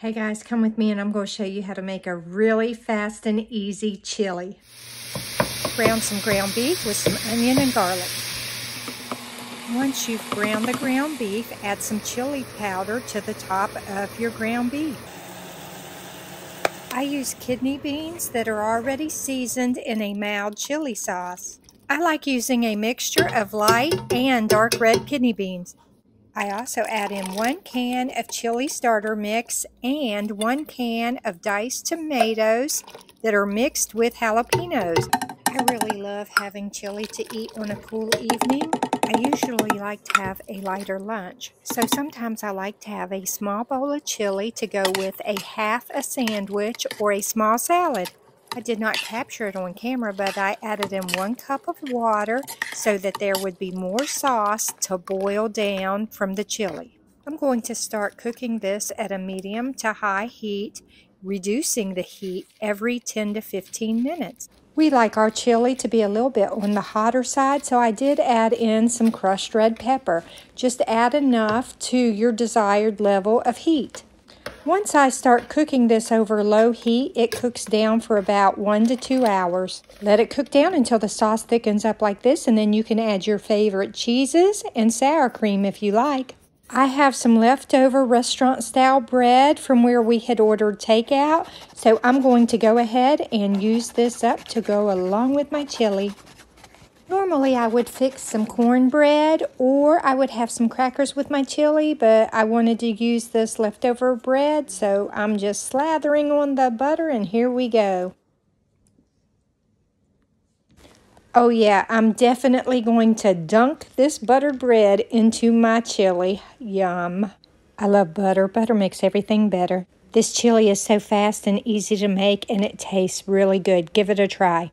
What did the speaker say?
Hey guys, come with me and I'm going to show you how to make a really fast and easy chili. Brown some ground beef with some onion and garlic. Once you've browned the ground beef, add some chili powder to the top of your ground beef. I use kidney beans that are already seasoned in a mild chili sauce. I like using a mixture of light and dark red kidney beans. I also add in one can of chili starter mix and one can of diced tomatoes that are mixed with jalapenos. I really love having chili to eat on a cool evening. I usually like to have a lighter lunch, so sometimes I like to have a small bowl of chili to go with a half a sandwich or a small salad. I did not capture it on camera, but I added in one cup of water so that there would be more sauce to boil down from the chili. I'm going to start cooking this at a medium to high heat, reducing the heat every 10 to 15 minutes. We like our chili to be a little bit on the hotter side, so I did add in some crushed red pepper. Just add enough to your desired level of heat. Once I start cooking this over low heat, it cooks down for about one to two hours. Let it cook down until the sauce thickens up like this, and then you can add your favorite cheeses and sour cream if you like. I have some leftover restaurant style bread from where we had ordered takeout, so I'm going to go ahead and use this up to go along with my chili. Normally I would fix some cornbread or I would have some crackers with my chili, but I wanted to use this leftover bread, so I'm just slathering on the butter and here we go. Oh yeah, I'm definitely going to dunk this buttered bread into my chili. Yum. I love butter. Butter makes everything better. This chili is so fast and easy to make and it tastes really good. Give it a try.